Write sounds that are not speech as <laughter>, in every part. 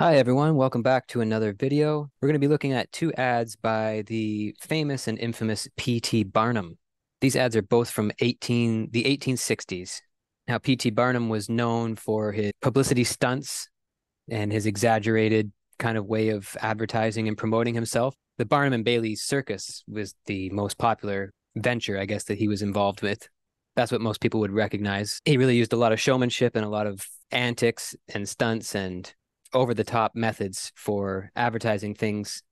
Hi everyone, welcome back to another video. We're going to be looking at two ads by the famous and infamous P.T. Barnum. These ads are both from 18 the 1860s. Now P.T. Barnum was known for his publicity stunts and his exaggerated kind of way of advertising and promoting himself. The Barnum and Bailey Circus was the most popular venture, I guess, that he was involved with. That's what most people would recognize. He really used a lot of showmanship and a lot of antics and stunts and over the top methods for advertising things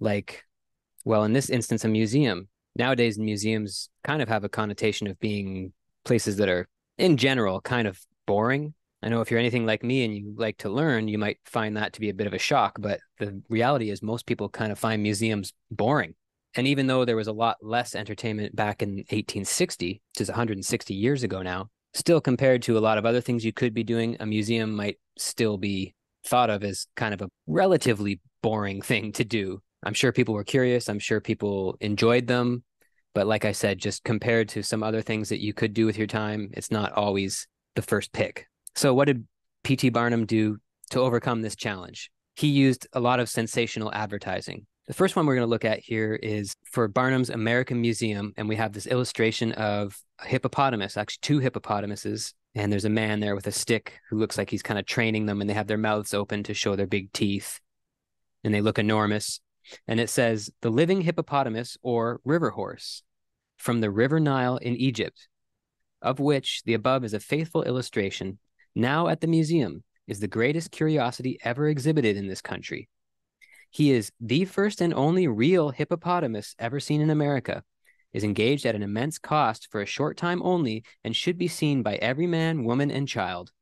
like, well, in this instance, a museum. Nowadays, museums kind of have a connotation of being places that are, in general, kind of boring. I know if you're anything like me and you like to learn, you might find that to be a bit of a shock. But the reality is, most people kind of find museums boring. And even though there was a lot less entertainment back in 1860, which is 160 years ago now, still compared to a lot of other things you could be doing, a museum might still be thought of as kind of a relatively boring thing to do. I'm sure people were curious. I'm sure people enjoyed them. But like I said, just compared to some other things that you could do with your time, it's not always the first pick. So, what did P.T. Barnum do to overcome this challenge? He used a lot of sensational advertising. The first one we're going to look at here is for Barnum's American Museum. And we have this illustration of a hippopotamus, actually, two hippopotamuses and there's a man there with a stick who looks like he's kind of training them and they have their mouths open to show their big teeth. And they look enormous. And it says the living hippopotamus or river horse from the river nile in egypt of which the above is a faithful illustration. Now at the museum is the greatest curiosity ever exhibited in this country. He is the first and only real hippopotamus ever seen in america is engaged at an immense cost for a short time only and should be seen by every man, woman, and child.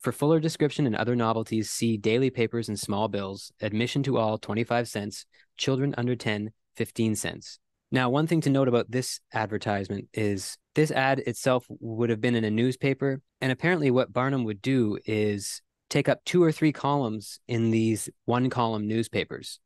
For fuller description and other novelties, see daily papers and small bills. Admission to all 25 cents, children under 10 15 cents. Now, one thing to note about this advertisement is this ad itself would have been in a newspaper. And apparently, what Barnum would do is take up two or three columns in these one column newspapers.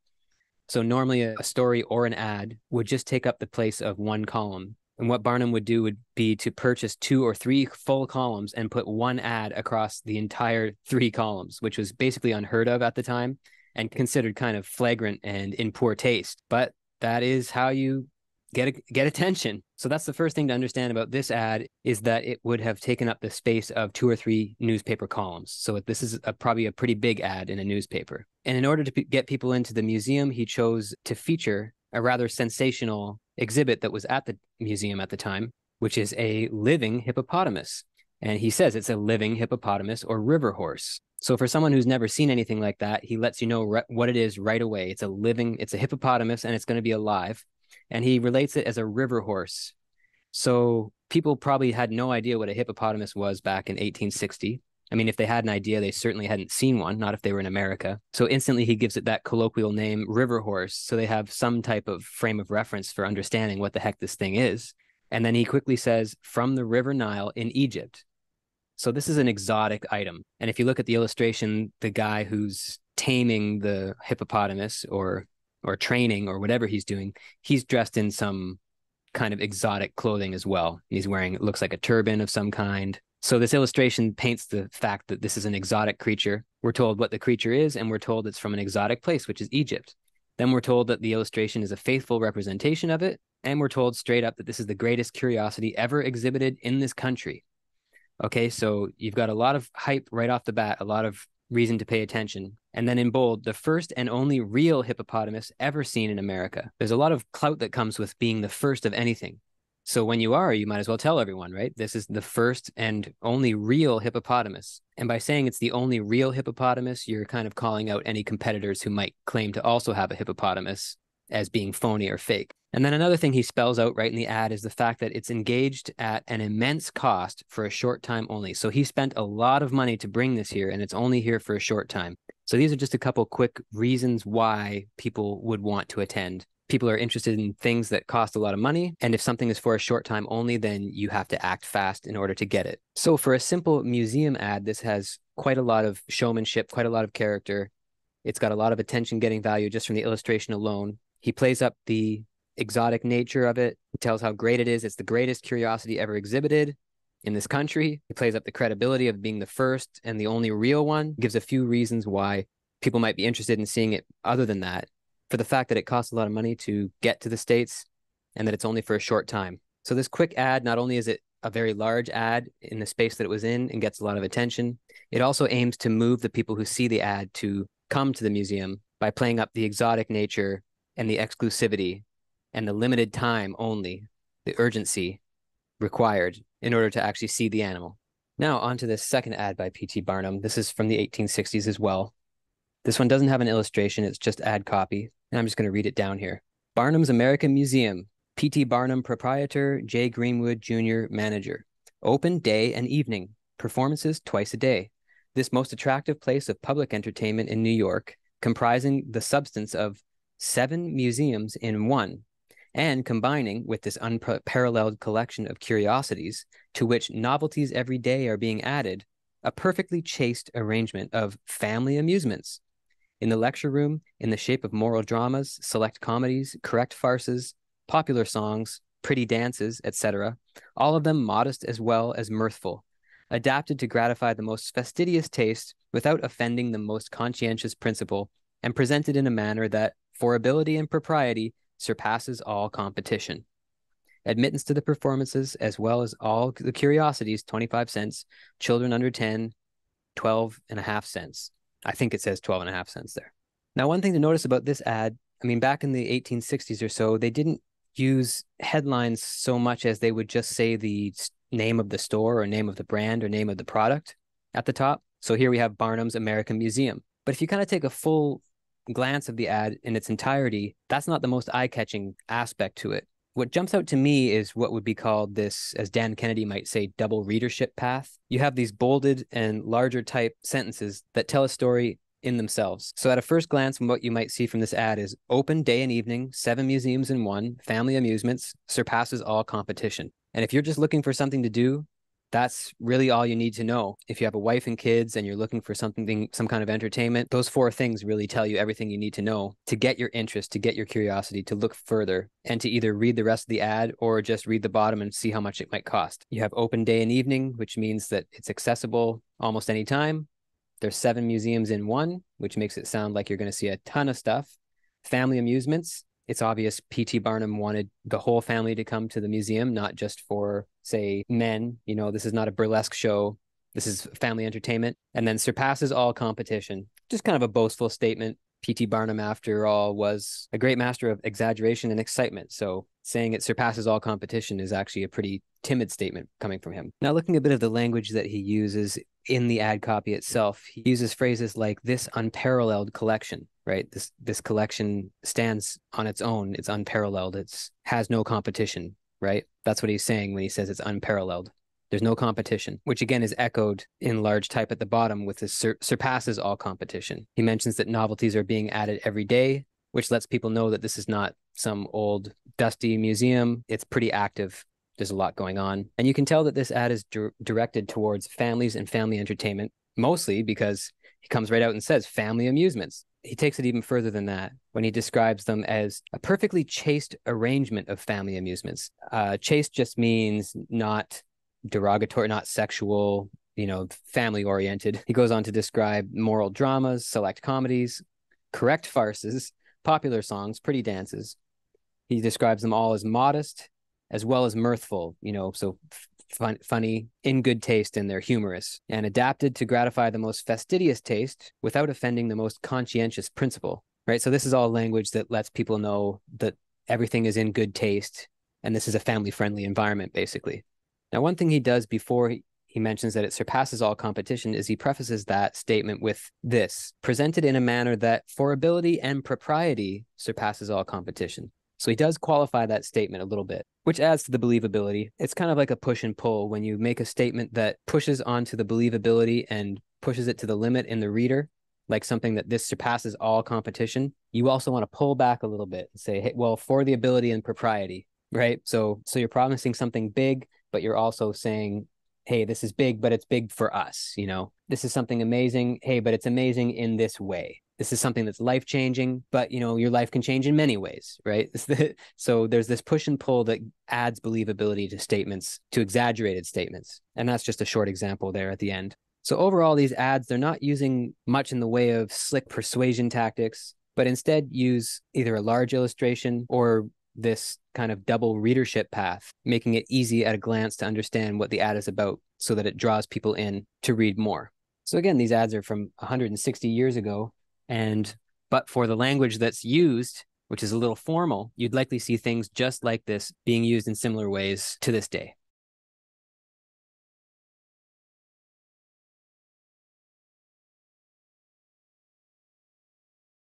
So normally a, story or an ad would just take up the place of one column. And what Barnum would do would be to purchase two or three full columns and put one ad across the entire three columns, which was basically unheard of at the time and considered kind of flagrant and in poor taste. But that is how you get get attention. So that's the first thing to understand about this ad is that it would have taken up the space of two or three newspaper columns. So this is a, probably a pretty big ad in a newspaper. And in order to p- get people into the museum, he chose to feature a rather sensational exhibit that was at the museum at the time, which is a living hippopotamus. And he says it's a living hippopotamus or river horse. So for someone who's never seen anything like that, he lets you know re- what it is right away. It's a living, it's a hippopotamus and it's going to be alive and he relates it as a river horse. So people probably had no idea what a hippopotamus was back in 1860. I mean, if they had an idea, they certainly hadn't seen one, not if they were in America. So instantly he gives it that colloquial name, river horse. So they have some type of frame of reference for understanding what the heck this thing is. And then he quickly says, from the river Nile in Egypt. So this is an exotic item. And if you look at the illustration, the guy who's taming the hippopotamus or or training or whatever he's doing, he's dressed in some kind of exotic clothing as well. He's wearing it looks like a turban of some kind. So this illustration paints the fact that this is an exotic creature. We're told what the creature is, and we're told it's from an exotic place, which is Egypt. Then we're told that the illustration is a faithful representation of it, and we're told straight up that this is the greatest curiosity ever exhibited in this country. Okay, so you've got a lot of hype right off the bat, a lot of reason to pay attention. And then in bold, the first and only real hippopotamus ever seen in America. There's a lot of clout that comes with being the first of anything. So when you are, you might as well tell everyone, right? This is the first and only real hippopotamus. And by saying it's the only real hippopotamus, you're kind of calling out any competitors who might claim to also have a hippopotamus as being phony or fake. And then another thing he spells out right in the ad is the fact that it's engaged at an immense cost for a short time only. So he spent a lot of money to bring this here, and it's only here for a short time. So these are just a couple quick reasons why people would want to attend. People are interested in things that cost a lot of money. And if something is for a short time only, then you have to act fast in order to get it. So for a simple museum ad, this has quite a lot of showmanship, quite a lot of character. It's got a lot of attention getting value just from the illustration alone. He plays up the exotic nature of it. He tells how great it is. It's the greatest curiosity ever exhibited in this country. He plays up the credibility of being the first and the only real one. Gives a few reasons why people might be interested in seeing it other than that for the fact that it costs a lot of money to get to the States and that it's only for a short time. So, this quick ad, not only is it a very large ad in the space that it was in and gets a lot of attention, it also aims to move the people who see the ad to come to the museum by playing up the exotic nature and the exclusivity and the limited time only, the urgency required in order to actually see the animal. Now, on to this second ad by P.T. Barnum. This is from the 1860s as well. This one doesn't have an illustration, it's just ad copy. And I'm just going to read it down here. Barnum's American Museum, P.T. Barnum, proprietor, J. Greenwood, Jr., manager. Open day and evening, performances twice a day. This most attractive place of public entertainment in New York, comprising the substance of seven museums in one, and combining with this unparalleled collection of curiosities to which novelties every day are being added, a perfectly chaste arrangement of family amusements. In the lecture room, in the shape of moral dramas, select comedies, correct farces, popular songs, pretty dances, etc., all of them modest as well as mirthful, adapted to gratify the most fastidious taste without offending the most conscientious principle, and presented in a manner that, for ability and propriety, surpasses all competition. Admittance to the performances, as well as all the curiosities, 25 cents. Children under 10, 12 and a half cents. I think it says 12 and a half cents there. Now, one thing to notice about this ad, I mean, back in the 1860s or so, they didn't use headlines so much as they would just say the name of the store or name of the brand or name of the product at the top. So here we have Barnum's American Museum. But if you kind of take a full glance of the ad in its entirety, that's not the most eye catching aspect to it. What jumps out to me is what would be called this, as Dan Kennedy might say, double readership path. You have these bolded and larger type sentences that tell a story in themselves. So, at a first glance, what you might see from this ad is open day and evening, seven museums in one, family amusements, surpasses all competition. And if you're just looking for something to do, that's really all you need to know. If you have a wife and kids and you're looking for something, some kind of entertainment, those four things really tell you everything you need to know to get your interest, to get your curiosity, to look further, and to either read the rest of the ad or just read the bottom and see how much it might cost. You have open day and evening, which means that it's accessible almost any time. There's seven museums in one, which makes it sound like you're going to see a ton of stuff. Family amusements, it's obvious P.T. Barnum wanted the whole family to come to the museum, not just for, say, men. You know, this is not a burlesque show. This is family entertainment. And then surpasses all competition. Just kind of a boastful statement. P.T. Barnum, after all, was a great master of exaggeration and excitement. So saying it surpasses all competition is actually a pretty timid statement coming from him. Now, looking a bit of the language that he uses in the ad copy itself, he uses phrases like this unparalleled collection right? This this collection stands on its own. It's unparalleled. It's has no competition, right? That's what he's saying when he says it's unparalleled. There's no competition, which again is echoed in large type at the bottom with this sur- surpasses all competition. He mentions that novelties are being added every day, which lets people know that this is not some old dusty museum. It's pretty active. There's a lot going on. And you can tell that this ad is di- directed towards families and family entertainment, mostly because he comes right out and says family amusements he takes it even further than that when he describes them as a perfectly chaste arrangement of family amusements. Uh, chaste just means not derogatory, not sexual, you know, family oriented. He goes on to describe moral dramas, select comedies, correct farces, popular songs, pretty dances. He describes them all as modest as well as mirthful, you know, so fun, funny, in good taste, and they're humorous, and adapted to gratify the most fastidious taste without offending the most conscientious principle. Right. So this is all language that lets people know that everything is in good taste, and this is a family-friendly environment, basically. Now, one thing he does before he, he mentions that it surpasses all competition is he prefaces that statement with this presented in a manner that for ability and propriety surpasses all competition. So he does qualify that statement a little bit, which adds to the believability. It's kind of like a push and pull when you make a statement that pushes onto the believability and pushes it to the limit in the reader, like something that this surpasses all competition. You also want to pull back a little bit and say, hey, well, for the ability and propriety, right? So so you're promising something big, but you're also saying, hey, this is big, but it's big for us, you know. This is something amazing. Hey, but it's amazing in this way this is something that's life changing but you know your life can change in many ways right <laughs> so there's this push and pull that adds believability to statements to exaggerated statements and that's just a short example there at the end So overall, these ads, they're not using much in the way of slick persuasion tactics, but instead use either a large illustration or this kind of double readership path, making it easy at a glance to understand what the ad is about so that it draws people in to read more. So again, these ads are from 160 years ago. And but for the language that's used, which is a little formal, you'd likely see things just like this being used in similar ways to this day.